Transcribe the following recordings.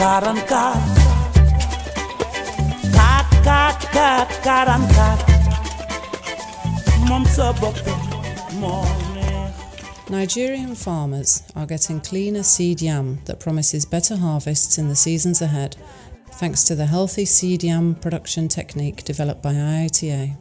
44 44 44 moom sa bopp moo neex Nigerian farmers are getting cleaner seed yam that promises better harvests in the seasons ahead, thanks to the healthy seed yam production technique developed by IITA.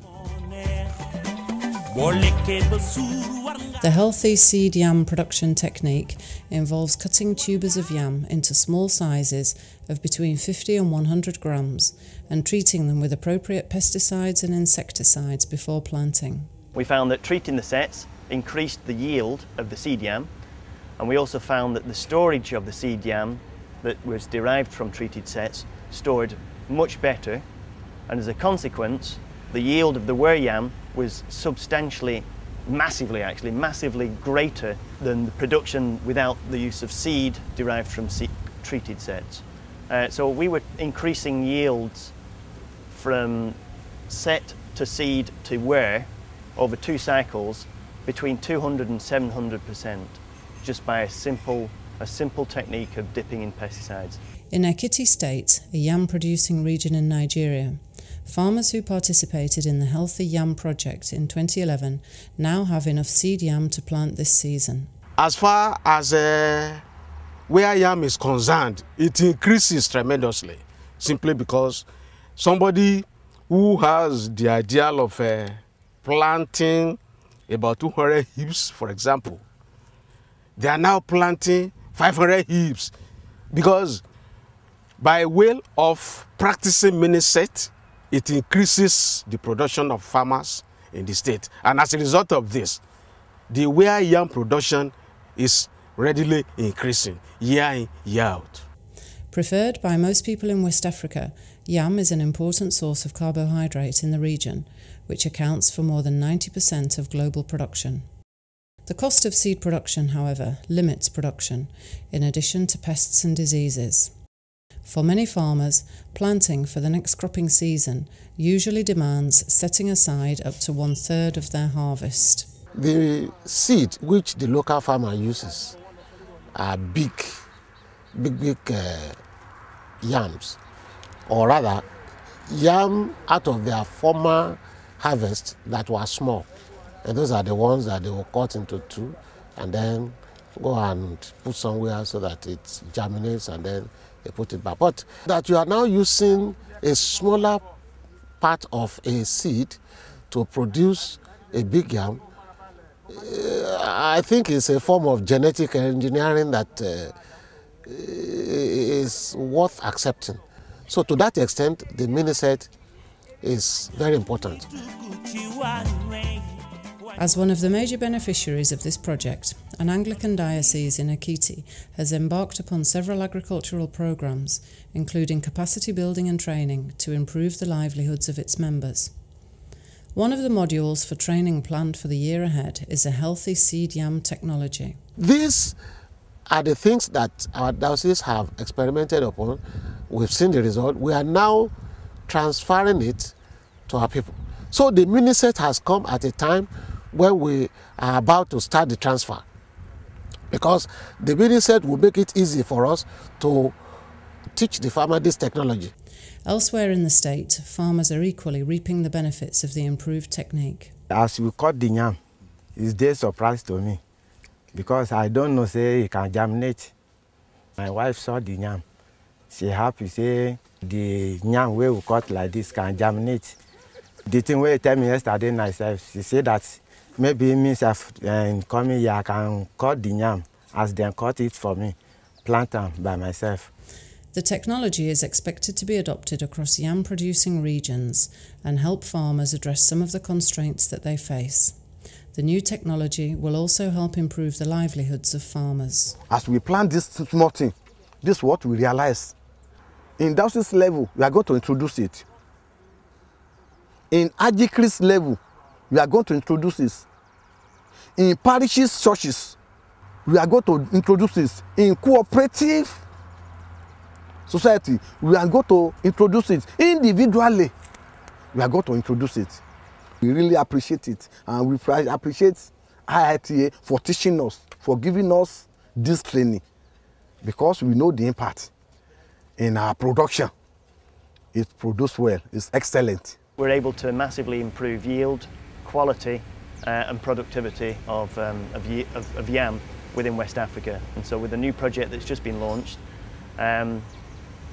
The healthy seed yam production technique involves cutting tubers of yam into small sizes of between 50 and 100 grams and treating them with appropriate pesticides and insecticides before planting. We found that treating the sets increased the yield of the seed yam, and we also found that the storage of the seed yam that was derived from treated sets stored much better, and as a consequence, the yield of the ware yam was substantially, massively actually, massively greater than the production without the use of seed derived from se- treated sets. Uh, so we were increasing yields from set to seed to ware over two cycles between 200 and 700 percent just by a simple a simple technique of dipping in pesticides. In Ekiti State, a yam producing region in Nigeria, farmers who participated in the Healthy Yam project in 2011 now have enough seed yam to plant this season. As far as uh, ware yam is concerned, it increases tremendously simply because somebody who has the ideal of uh, planting about 200 heaps, for example, they are now planting 500 heaps because by way of practicing minisett, it increases the production of farmers in the state. And as a result of this, the ware yam production is readily increasing year in, year out. Preferred by most people in West Africa, yam is an important source of carbohydrate in the region, which accounts for more than 90% of global production. The cost of seed production, however, limits production, in addition to pests and diseases. For many farmers, planting for the next cropping season usually demands setting aside up to one third of their harvest. The seed which the local farmer uses are big, big, big uh, yams, or rather, yam out of their former harvest that were small. And those are the ones that they will cut into two and then go and put somewhere so that it germinates and then they put it back. But that you are now using a smaller part of a seed to produce a big yam, uh, I think it's a form of genetic engineering that uh, is worth accepting. So to that extent, the minisett is very important. As one of the major beneficiaries of this project, an Anglican diocese in Ekiti has embarked upon several agricultural programs, including capacity building and training to improve the livelihoods of its members. One of the modules for training planned for the year ahead is a healthy seed yam technology. These are the things that our diocese have experimented upon. We've seen the result. We are now transferring it to our people. So the minisett has come at a time when we are about to start the transfer. Because the miniset will make it easy for us to teach the farmer this technology. Elsewhere in the state, farmers are equally reaping the benefits of the improved technique. as we cut the yam it's dey surprise to me because i don know say e can germinate my wife saw the yam she happy say the yam wey we cut like this can germinate the thing wey tell me yesterday night she say that maybe me sef um, coming here i can cut the yam as dem cut it for me plant am by myself. The technology is expected to be adopted across yam producing regions and help farmers address some of the constraints that they face. The new technology will also help improve the livelihoods of farmers. as we plant this small thing this is what we realize in diocese level we are going to introduce it in agicris level we are going to introduce this in parishes churches we are going to introduce this in cooperative society we are going to introduce it individually we are going to introduce it we really appreciate it and we appreciate IITA for teaching us for giving us this training because we know the impact in our production. It produces well. It's excellent. We're able to massively improve yield, quality uh, and productivity of, um, of, of, of yam within West Africa. And so with the new project that's just been launched, um,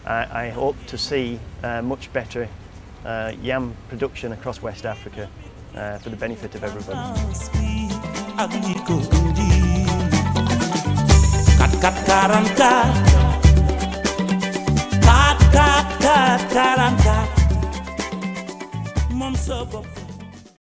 I, I hope to see uh, much better uh, yam production across West Africa uh, for the benefit of everybody. ko